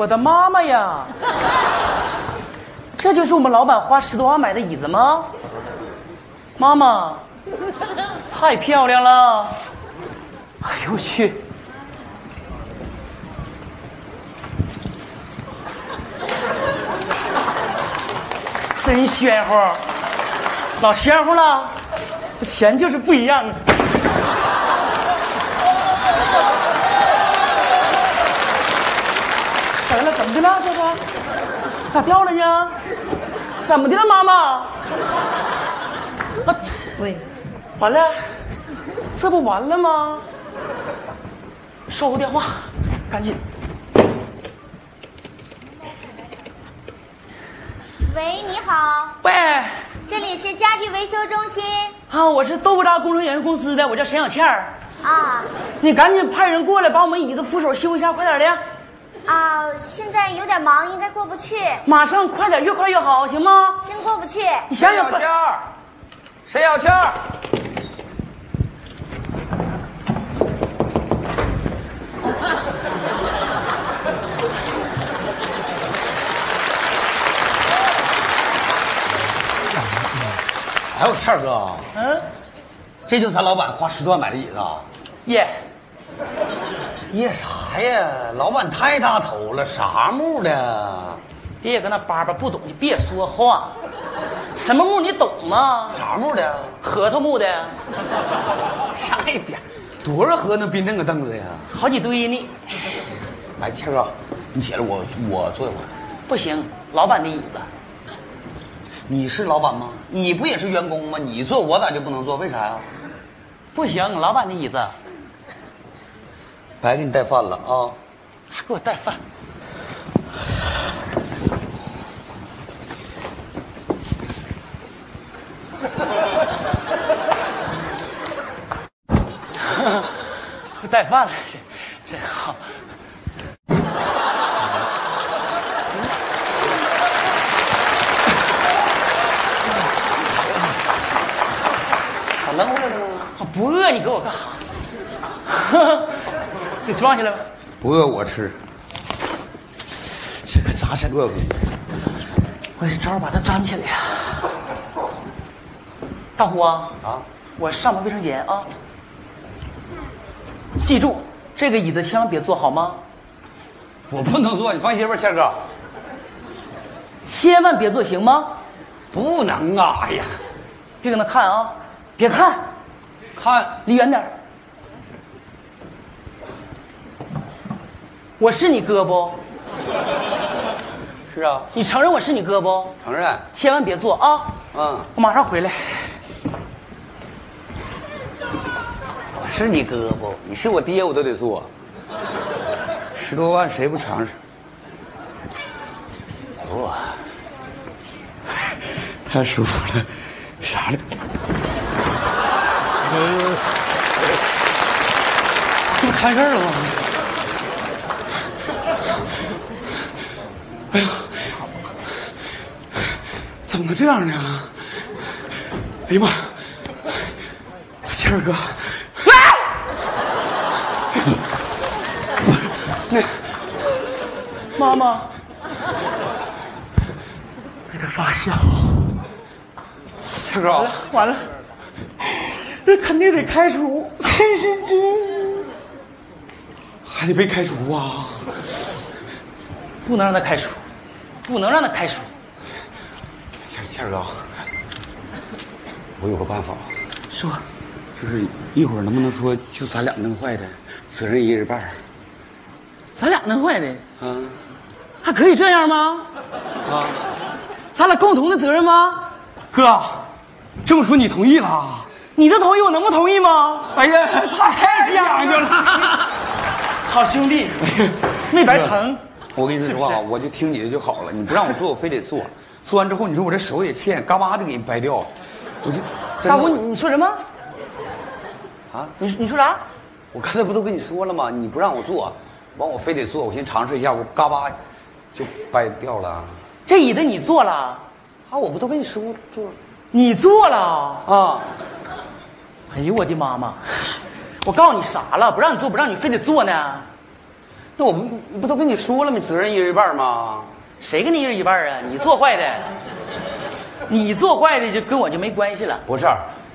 我的妈妈呀！这就是我们老板花十多万买的椅子吗？妈妈，太漂亮了！哎呦我去！真鲜乎，老鲜乎了，这钱就是不一样。得了，怎么的了？这是咋掉了呢？怎么的了，妈妈？啊，喂，完了，这不完了吗？收个电话，赶紧。喂，你好，喂，这里是家具维修中心啊，我是豆腐渣工程有限公司的，我叫沈小倩儿。啊你赶紧派人过来把我们椅子扶手修一下，快点的！啊！现在有点忙，应该过不去，马上快点，越快越好，行吗？真过不去。你想想，沈小倩儿，沈小倩儿，哎呦，倩儿哥，嗯，这就是咱老板花十多万买的椅子啊！耶，耶啥呀？老板太大头了，啥木的？别搁那叭叭不懂就别说话。什么木你懂吗？啥木的？核桃木的，啥也别，多少盒能拼这个凳子呀？好几堆呢。哎，倩儿哥，你起来，我我坐一会儿。不行，老板的椅子。你是老板吗？你不也是员工吗？你坐我咋就不能坐？为啥呀？不行，老板的椅子。白给你带饭了啊！还给我带饭。带饭了，这真好。咋弄回来了呢？我不饿，你给我干哈？给装起来吧。不饿我吃。这个咋才饿不？我得找找把它粘起来呀。大虎啊，啊，我上个卫生间啊。记住，这个椅子千万别坐，好吗？我不能坐，你放心吧，谦哥。千万别坐，行吗？不能啊！哎呀，别搁那看啊，别看，看离远点儿我是你哥不？是啊，你承认我是你哥不？承认。千万别做啊！嗯，我马上回来。我是你哥不？你是我爹，我都得做。十多万谁不尝试？哇，太舒服了，啥了？这不摊事儿了吗？哎呀，怎么这样呢？哎呀妈！谦儿哥，那妈妈，给他发现了，谦儿哥，完了，这肯定得开除，真是这，还得被开除啊！不能让他开除，不能让他开除。谦谦儿哥，我有个办法，说，就是一会儿能不能说就咱俩弄坏的，责任一人半儿咱俩弄坏的，啊？还可以这样吗？啊，咱俩共同的责任吗？哥，这么说你同意了？你的同意，我能不同意吗？哎呀，太讲究了！好兄弟，没白疼。我跟你说实话，是是我就听你的就好了。你不让我做，我非得做。做完之后，你说我这手也欠，嘎巴就给你掰掉了。我就大姑，你你说什么？啊，你你说啥？我刚才不都跟你说了吗？你不让我做，完我非得做，我先尝试一下，我嘎巴就掰掉了。这椅子你坐了？啊，我不都跟你说坐你坐了？啊？哎呦我的妈妈！我告诉你啥了？不让你做，不让你非得坐呢？那我不不都跟你说了吗？责任一人一半吗？谁跟你一人一半啊？你做坏的，你做坏的就跟我就没关系了。不是，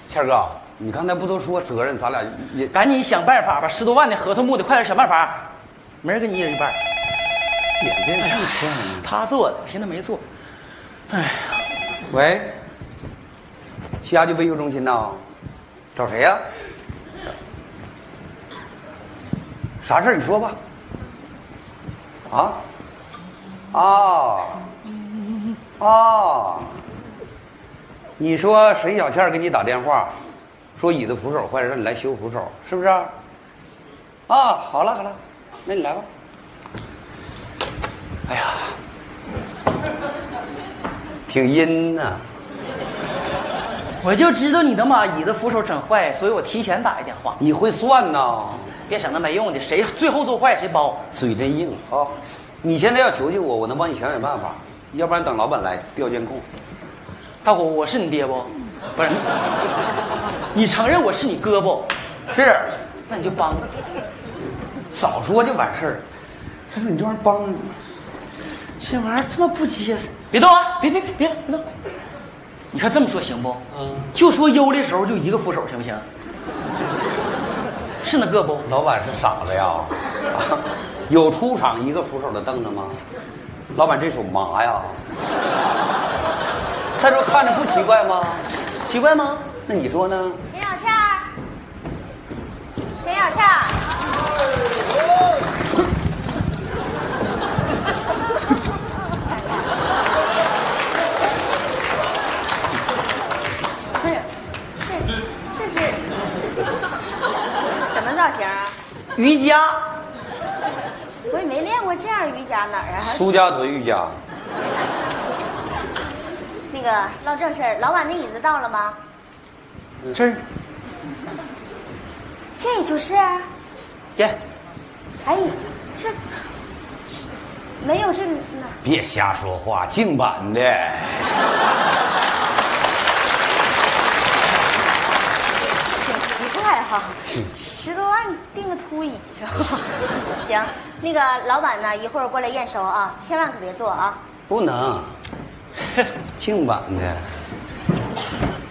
谦儿哥，你刚才不都说责任，咱俩也赶紧想办法吧十多万的合同木的快点想办法，没人跟你一人一半。演变这么快呢？他做的，现在没做。哎呀，喂，西雅区维修中心呐，找谁呀、啥事儿你说吧。啊？啊？啊？你说沈小倩给你打电话，说椅子扶手坏了，让你来修扶手，是不是？啊，好了好了，那你来吧。哎呀，挺阴呐、我就知道你能把椅子扶手整坏，所以我提前打一电话。你会算呐？别整那没用的，谁最后做坏谁包。嘴真硬啊！你现在要求求我，我能帮你想想办法，要不然等老板来调监控。大伙，我是你爹不？不是，你承认我是你哥不？是，那你就帮我。早说就完事儿。他说你这玩意儿帮，这玩意儿这么不结实，别动啊！别别别别别动！你看这么说行不？嗯，就说悠的时候就一个扶手行不行？是那个不？老板是傻子呀？啊有出场一个扶手的凳子吗？老板这手麻呀。他说看着不奇怪吗？奇怪吗？那你说呢？陈小倩儿，陈小倩儿，不 是，这这是什么造型啊？瑜伽，我也没练过这样瑜伽，哪儿啊？苏家屯瑜伽，那个唠正事儿，老板那椅子到了吗？这儿，这就是，耶，哎，这没有这别瞎说话，净版的。挺奇怪哈，十多万订个秃椅是吧？行，那个老板呢，一会儿过来验收啊，千万可别坐啊。不能，净版的。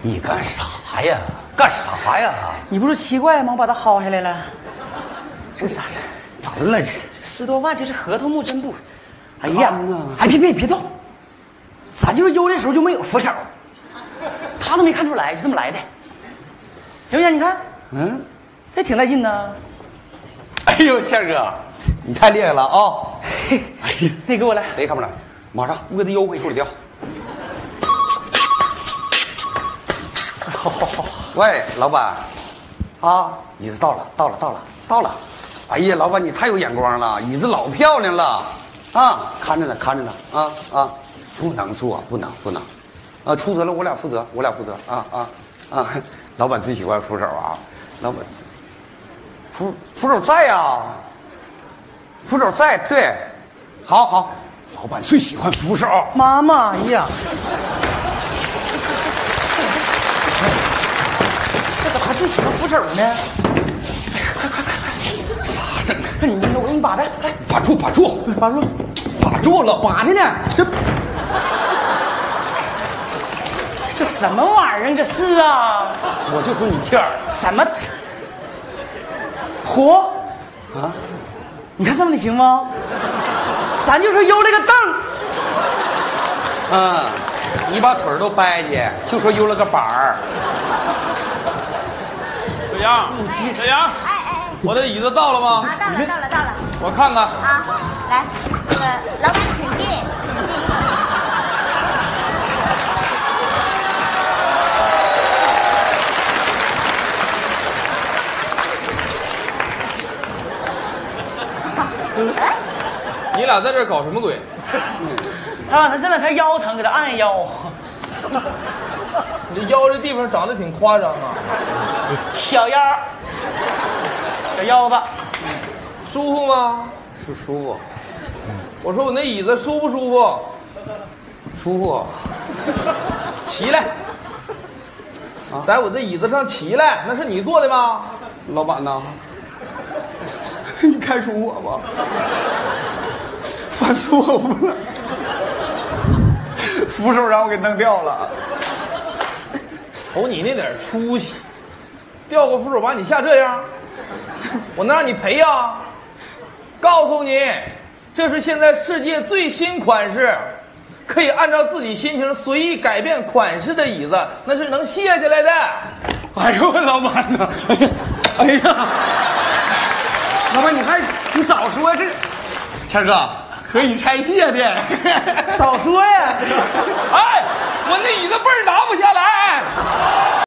你干啥呀？干啥呀？你不是奇怪吗？我把它薅下来了。这咋事？咋了？这十多万，这是合同木真不？哎呀，哎别别别动，咱就是悠的时候就没有扶手，他都没看出来，就这么来的。行不行？你看，嗯？这挺带劲呢。哎呦，倩儿哥，你太厉害了啊！嘿，那给我来，谁也看不了，马上我给他邮回去处理。掉。好好好，喂，老板，啊，椅子到了，到了，到了，到了。哎呀，老板你太有眼光了，椅子老漂亮了，啊，看着呢，看着呢，啊啊，不能坐，不能不能，啊，出责了，我俩负责，我俩负责，啊啊啊，老板最喜欢扶手啊，老板，扶扶手在呀、扶手在，对，好好，老板最喜欢扶手，妈妈哎呀，这咋还最喜欢扶手呢？哎呀，快快快快！咋整？看你，我给你把着，哎，把住，把住，把住，把住了，把着呢。这这什么玩意儿？这是啊？我就说你欠儿什么？活？啊。你看这么的行吗？咱就说悠了个凳，嗯，你把腿儿都掰去，就说悠了个板儿。小杨，小杨，哎哎我的椅子到了吗？哎，啊，到了到了到了我看看。啊！来，那个老板俩在这搞什么鬼？啊，他这两天腰疼，给他按腰。你这腰这地方长得挺夸张啊，小腰，小腰子，舒服吗？舒舒服，我说我那椅子舒不舒服？舒服。起来，在我这椅子上起来，那是你坐的吗？老板呐？你开除我吧，犯错误了，扶手让我给弄掉了。瞅你那点出息，掉个扶手把你吓这样，我能让你赔呀、告诉你，这是现在世界最新款式，可以按照自己心情随意改变款式的椅子，那是能卸下来的。哎呦，老板呐，哎呀，哎呀，老板你还你早说这，谦哥可以拆卸的，早说呀！哎，我那椅子背儿拿不下来。